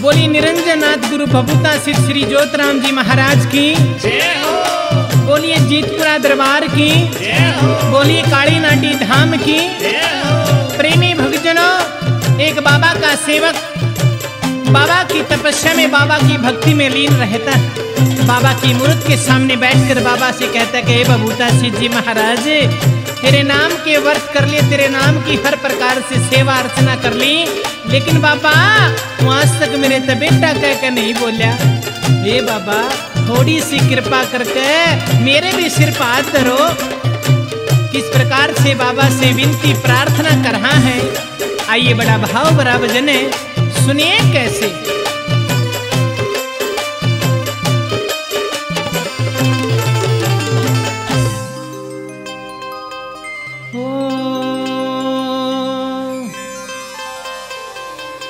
बोली निरंजनाथ गुरु भभुता सिद्ध श्री जोतराम जी महाराज की। बोलिए जीतपुरा दरबार की। बोलिए काली नाटी धाम की। प्रेमी भक्तजनों, एक बाबा का सेवक, बाबा की तपस्या में बाबा की भक्ति में लीन रहता है। बाबा की मूर्त के सामने बैठकर बाबा से कहता है कि, हे बबूता सिद्ध जी महाराज तेरे नाम के वर्ष कर लिए, तेरे नाम की हर प्रकार से सेवा अर्चना कर ली। लेकिन बाबा, तू आज तक मेरे तो बेटा कह कर नहीं बोलिया हे बाबा, थोड़ी सी कृपा करके मेरे भी सिर पर हाथ धरो। किस प्रकार से बाबा से विनती, प्रार्थना कर रहा है। आइए बड़ा भाव बड़ा वज़न है। सुनिए कैसे।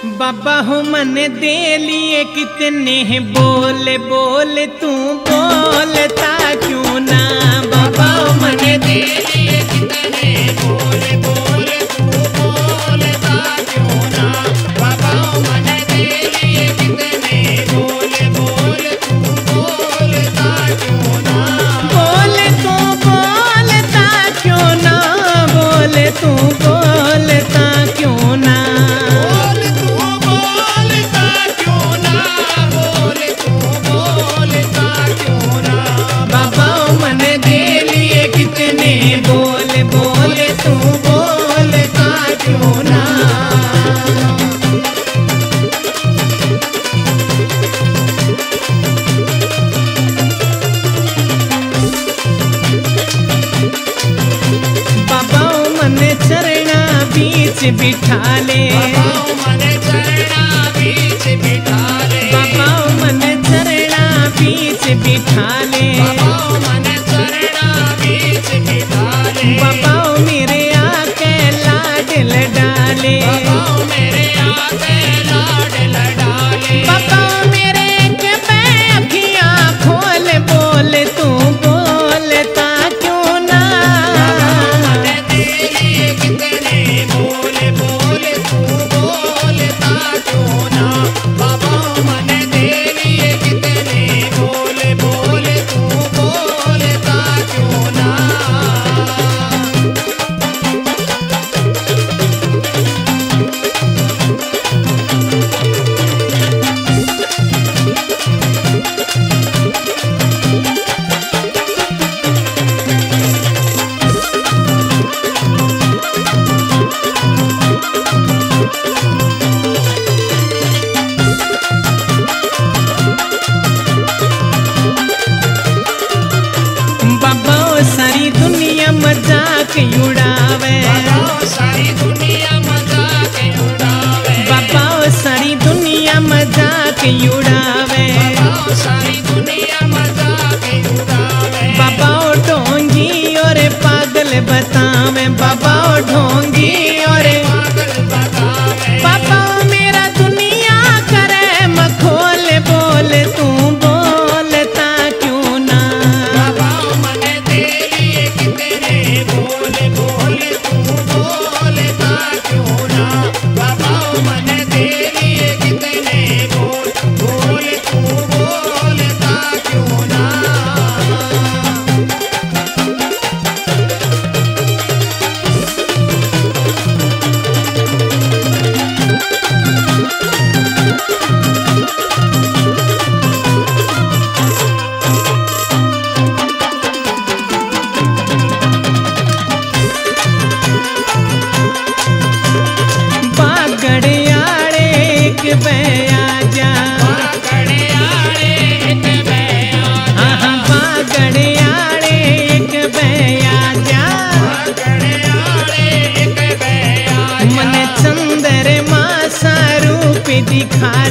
बाबा हो मन दे लिए कितने हैं? बोल बोल, तू बोलता क्यों ना? बाबा हो मन दे लिए कितने बीच बिठा ले बाबा मन चरणा बीच बिठा ले बाबा मेरे आके लाड लडाले। बाबा सारी दुनिया मज़ाक उड़ावे। सारी दुनिया मज़ाक बाबा ढोंगी और पागल बतावे। बाबा ढोंगी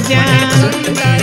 家。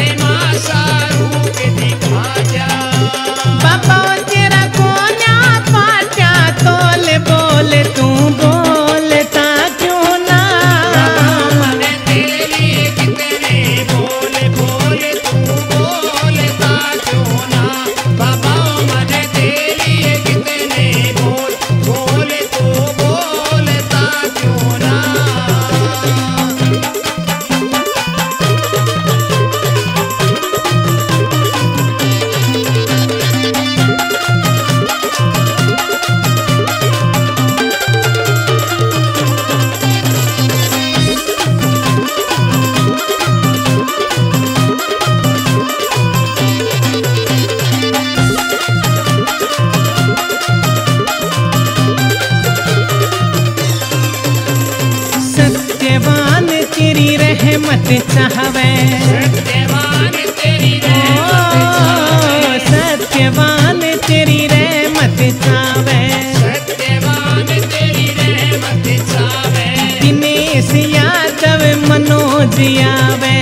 चाहवे। सत्यवान तेरी रहमत सत्यवान तेरी रहमत चाहवे सत्यवान तेरी रहमत चावे दिनेश यादव मनोज आवे